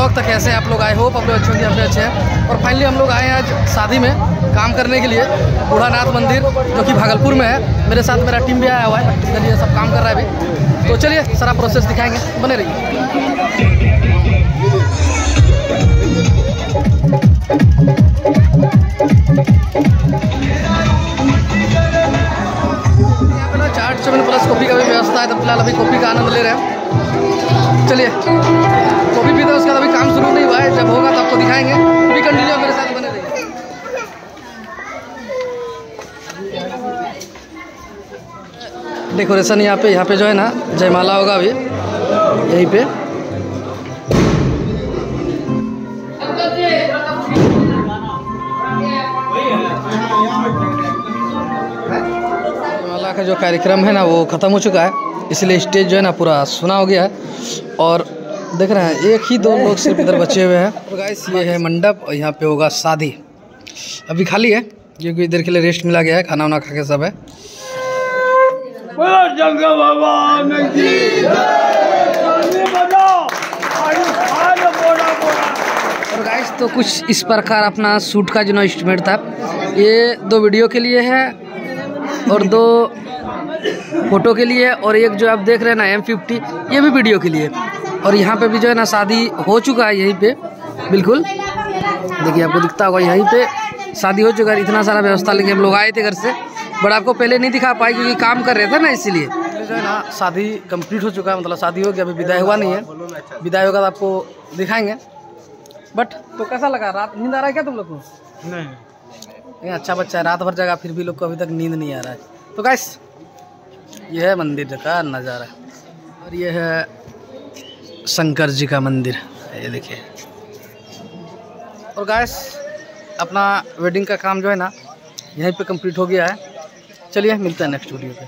Blog तक कैसे हैं आप लोग आए होप आप लोग अच्छे होंगे भी अच्छे हैं। और फाइनली हम लोग आए हैं आज शादी में काम करने के लिए, बूढ़ानाथ मंदिर, जो कि भागलपुर में है। मेरे साथ मेरा टीम भी आया हुआ है चलिए सब काम कर रहा है अभी। तो चलिए, सारा प्रोसेस दिखाएँगे, बने रहिए। चाट प्लस कॉफ़ी का भी व्यवस्था है तो फ़िलहाल अभी कॉफ़ी का आनंद ले रहे हैं। चलिए कॉफ़ी है, जब होगा तो आपको दिखाएँगे। भी कंटिन्यू मेरे साथ बने रहिए। डेकोरेशन यहाँ पे यहाँ पे जो है ना, जयमाला होगा अभी। यहीं पे। जयमाला का जो कार्यक्रम है ना, वो ख़त्म हो चुका है। इसलिए स्टेज जो है ना, पूरा सुना हो गया है। और देख रहे हैं, एक ही दो लोग सिर्फ़ इधर बचे हुए हैं। और गाइस ये है मंडप और यहाँ पे होगा शादी। अभी खाली है, क्योंकि इधर के लिए रेस्ट मिला गया है, खाना वाना खा के सब है। और गाइस तो कुछ इस प्रकार अपना सूट का जो ना एस्टिमेट था, ये दो वीडियो के लिए है, और दो फ़ोटो के लिए और एक जो आप देख रहे हैं ना एम फिफ्टी ये भी वीडियो के लिए और यहाँ पे भी जो है ना शादी हो चुका है यहीं पे बिल्कुल। देखिए आपको दिखता होगा यहीं पे शादी हो चुका है इतना सारा व्यवस्था लेके हम लोग आए थे घर से। बट आपको पहले नहीं दिखा पाए क्योंकि काम कर रहे थे ना इसीलिए। जो है ना शादी कंप्लीट हो चुका है मतलब शादी हो गया अभी विदाई हुआ नहीं है। विदाई होगा तो आपको दिखाएँगे। बट तो कैसा लगा? रात नींद आ रहा है क्या तुम लोग को? नहीं। ये अच्छा बच्चा है रात भर जगह फिर भी लोग को अभी तक नींद नहीं आ रहा है। तो गैस ये है मंदिर का नज़ारा। और ये है शंकर जी का मंदिर। ये देखिए। और गैस अपना वेडिंग का काम जो है ना, यहीं पे कंप्लीट हो गया है। चलिए, मिलते हैं नेक्स्ट वीडियो पे।